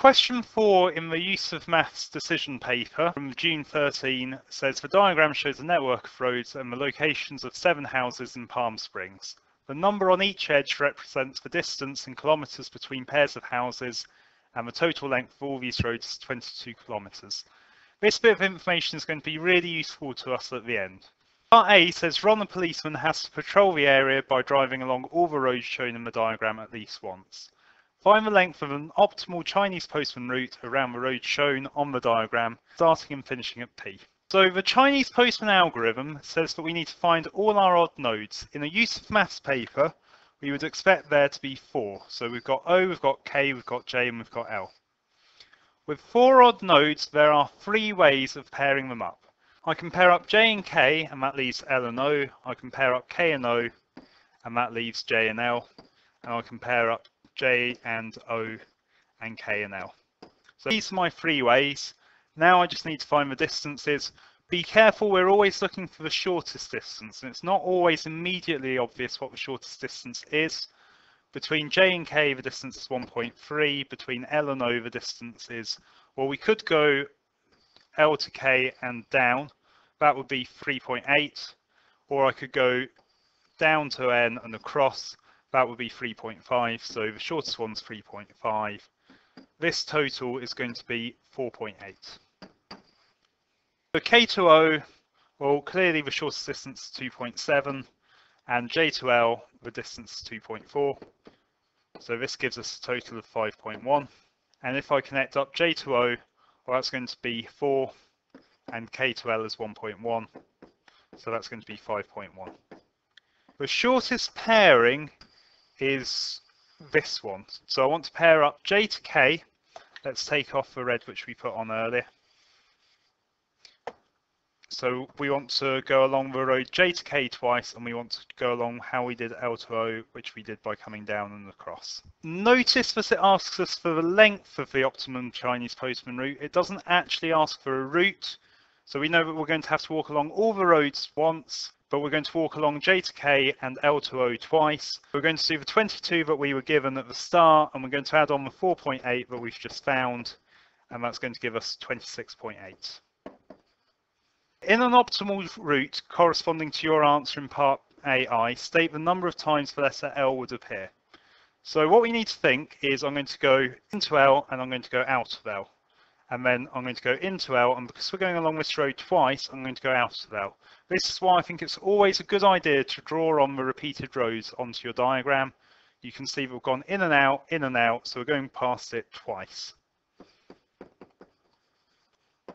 Question 4 in the use of maths decision paper from June 13 says the diagram shows a network of roads and the locations of seven houses in Palm Springs. The number on each edge represents the distance in kilometres between pairs of houses and the total length of all these roads is 22 kilometres. This bit of information is going to be really useful to us at the end. Part A says Ron the policeman has to patrol the area by driving along all the roads shown in the diagram at least once. Find the length of an optimal Chinese postman route around the road shown on the diagram, starting and finishing at P. So the Chinese postman algorithm says that we need to find all our odd nodes. In a use of maths paper, we would expect there to be four. So we've got O, we've got K, we've got J, and we've got L. With four odd nodes, there are three ways of pairing them up. I can pair up J and K, and that leaves L and O. I can pair up K and O, and that leaves J and L. And I can pair up J and O and K and L. So these are my three ways. Now I just need to find the distances. Be careful, we're always looking for the shortest distance, and it's not always immediately obvious what the shortest distance is. Between J and K, the distance is 1.3. Between L and O, the distance is, well, we could go L to K and down. That would be 3.8. Or I could go down to N and across. That would be 3.5. So the shortest one's 3.5. This total is going to be 4.8. For K to O, well, clearly the shortest distance is 2.7, and J to L, the distance is 2.4. So this gives us a total of 5.1. And if I connect up J to O, well, that's going to be 4, and K to L is 1.1. So that's going to be 5.1. The shortest pairing is this one. So I want to pair up J to K. Let's take off the red which we put on earlier. So we want to go along the road J to K twice and we want to go along how we did L to O, which we did by coming down and across. Notice that it asks us for the length of the optimum Chinese postman route. It doesn't actually ask for a route. So we know that we're going to have to walk along all the roads once but we're going to walk along J to K and L to O twice. We're going to do the 22 that we were given at the start, and we're going to add on the 4.8 that we've just found, and that's going to give us 26.8. In an optimal route corresponding to your answer in part AI, state the number of times the letter L would appear. So what we need to think is I'm going to go into L and I'm going to go out of L and then I'm going to go into L, and because we're going along this road twice, I'm going to go out of L. This is why I think it's always a good idea to draw on the repeated rows onto your diagram. You can see we've gone in and out, in and out, so we're going past it twice.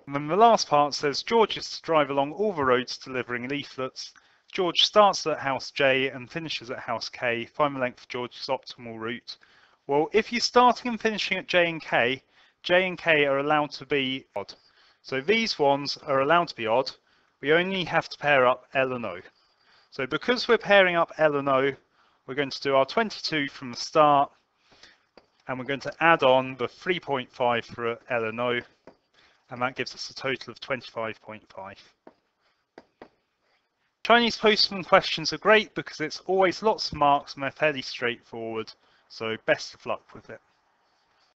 And then the last part says George is to drive along all the roads delivering leaflets. George starts at house J and finishes at house K. Find the length of George's optimal route. Well, if you're starting and finishing at J and K, J and K are allowed to be odd. So these ones are allowed to be odd. We only have to pair up L and O. So because we're pairing up L and O, we're going to do our 22 from the start, and we're going to add on the 3.5 for L and O, and that gives us a total of 25.5. Chinese postman questions are great because it's always lots of marks and they're fairly straightforward, so best of luck with it.